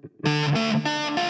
Música